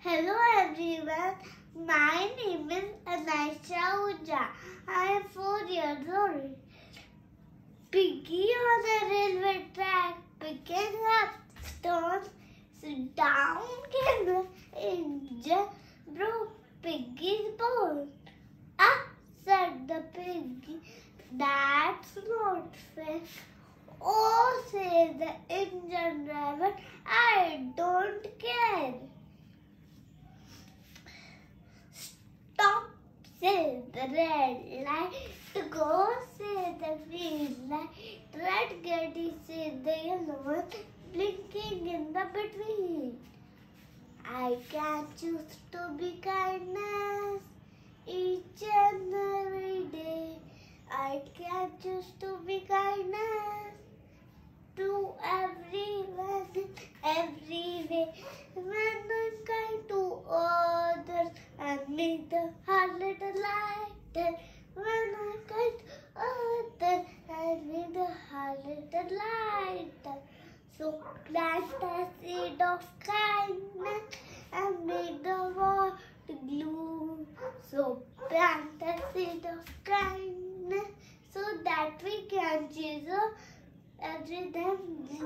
Hello everyone, my name is Anaisha Ahuja. I am four years old. Piggy on the railway track, picking up stones, down came the engine, broke Piggy's bone. Ah, said the piggy, that's not fair. Oh, said the engine driver, I don't care. Stop, said the red light. To go, said the green light. Red Getty, said the yellow one, blinking in the between. I can choose to be kindness each and every day. I can choose to be kindness to everyone in every way. When I'm kind to others, I make the heart little lighter. When kind to others, I make the heart little lighter. So plant the seed of kindness and make the world gloom. So plant the seed of kindness so that we can choose every day